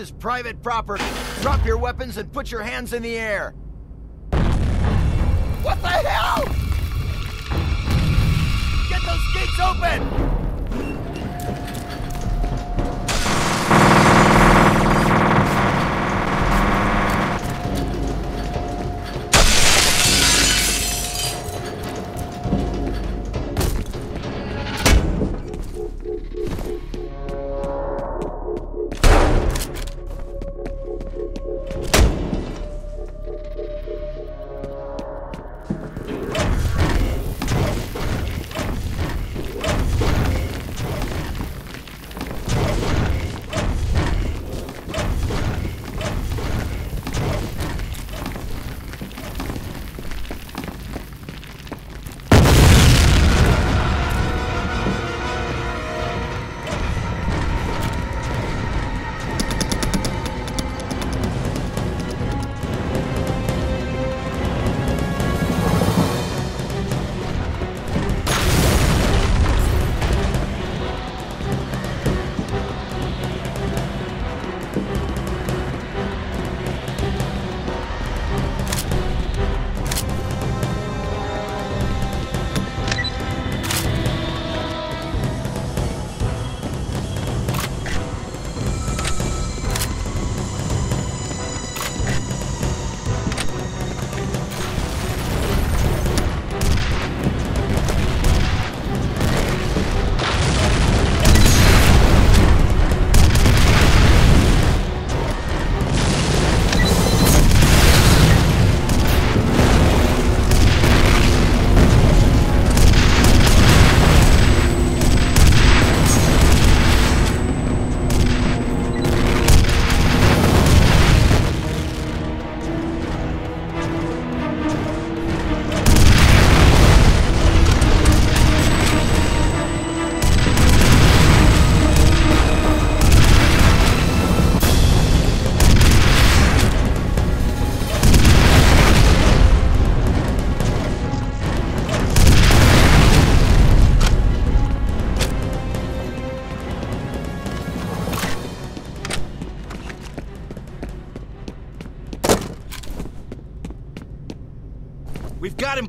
Is private property. Drop your weapons and put your hands in the air.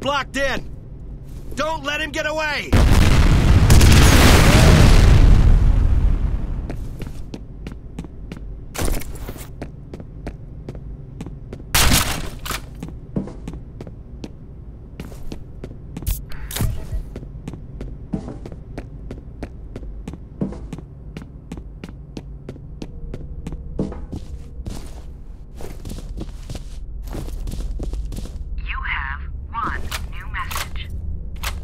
Blocked in. Don't let him get away! You have one new message.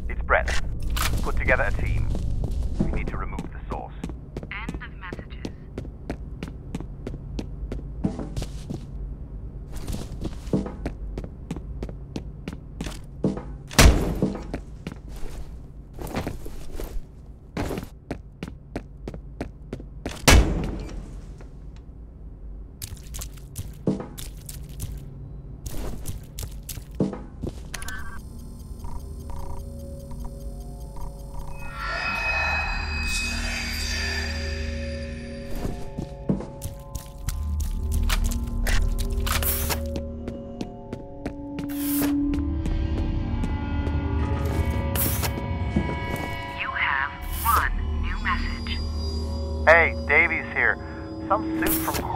It's Brett. Put together a team.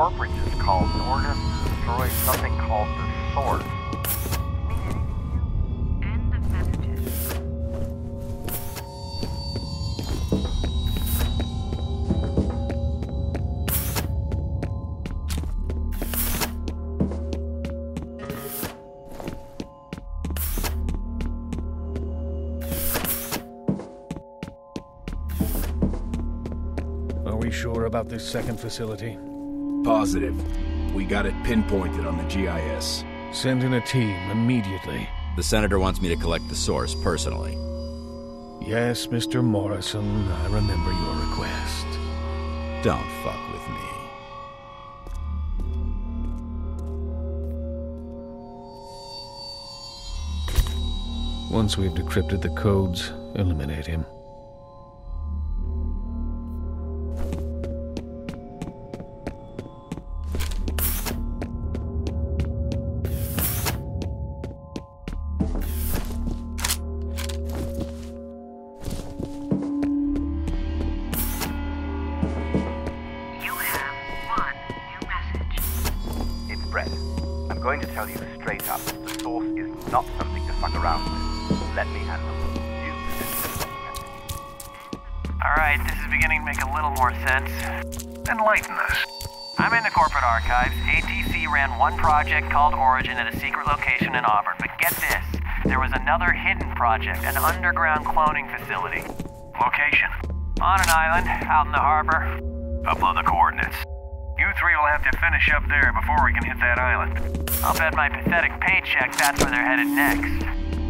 Corporate just called and ordered us to destroy something called the Source. Are we sure about this second facility? Positive. We got it pinpointed on the GIS. Send in a team immediately. The senator wants me to collect the source personally. Yes, Mr. Morrison, I remember your request. Don't fuck with me. Once we've decrypted the codes, eliminate him. Fuck around with. Let me handle. You Alright, this is beginning to make a little more sense. Enlighten us. I'm in the corporate archives. ATC ran one project called Origin at a secret location in Auburn. But get this there was another hidden project, an underground cloning facility. Location? On an island, out in the harbor. Upload the coordinates. You three will have to finish up there before we can hit that island. I'll bet my pathetic paycheck that's where they're headed next.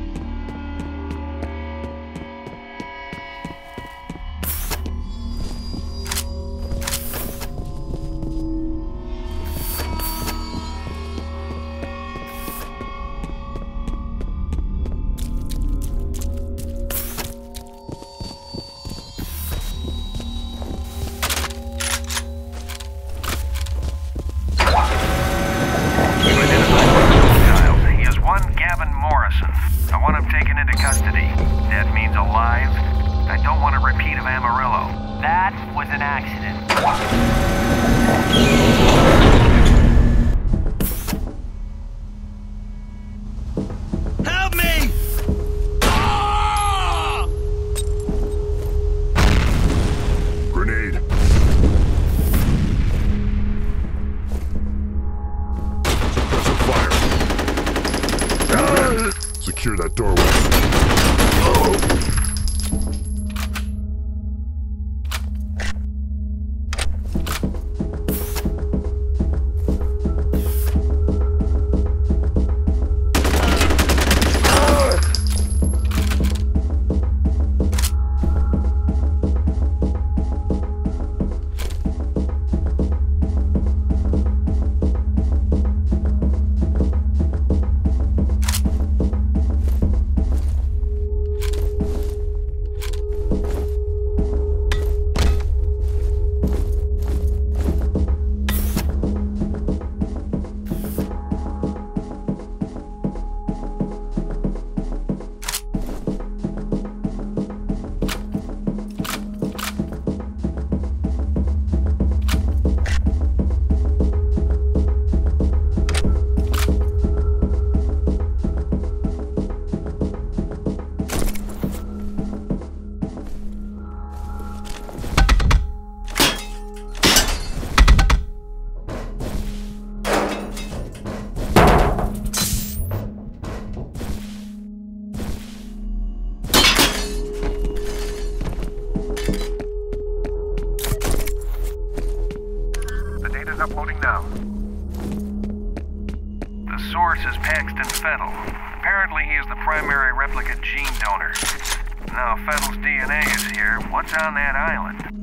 What's on that island?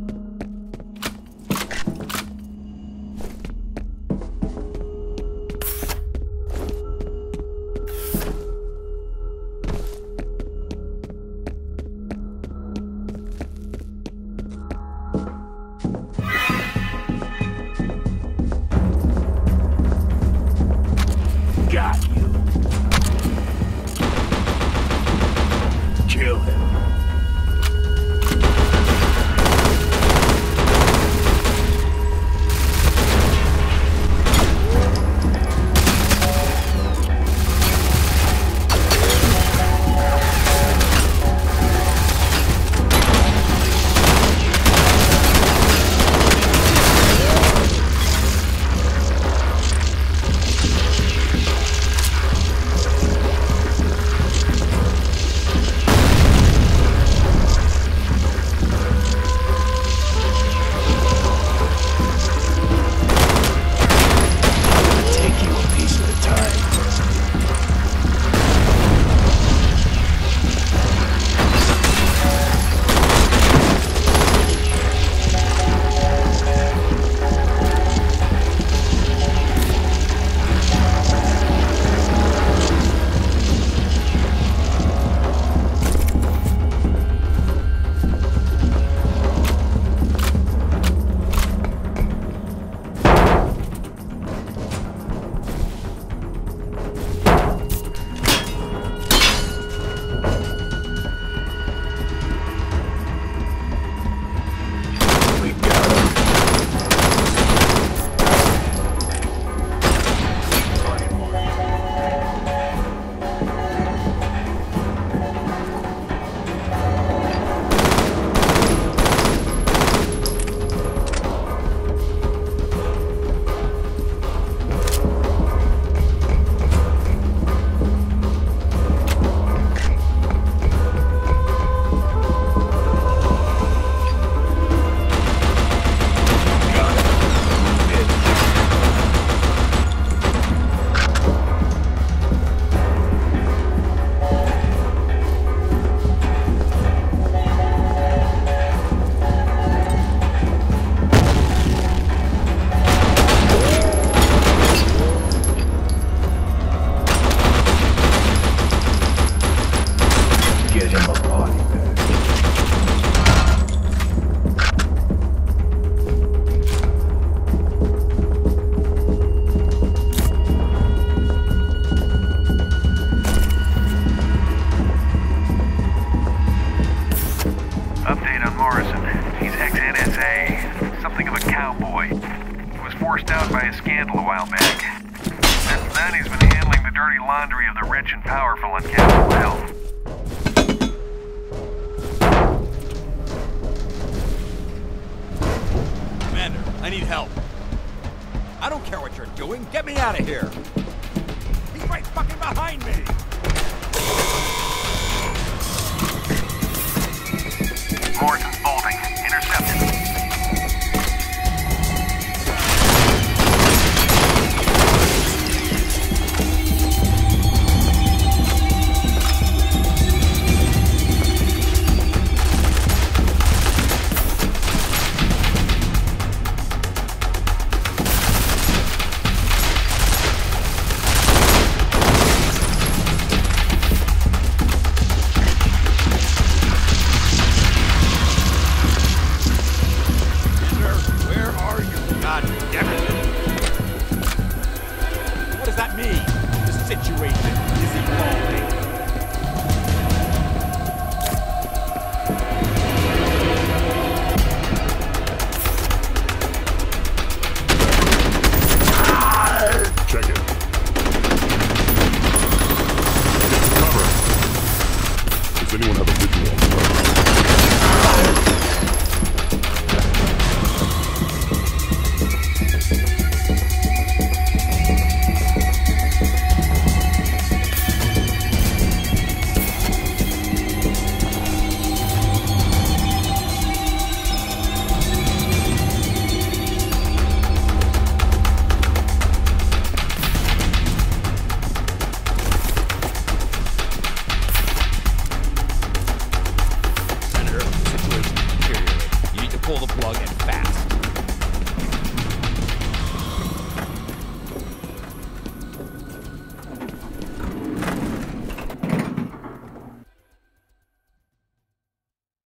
Cowboy. He was forced out by a scandal a while back. Since then, he's been handling the dirty laundry of the rich and powerful on Capitol Hill. Commander, I need help. I don't care what you're doing. Get me out of here. He's right fucking behind me.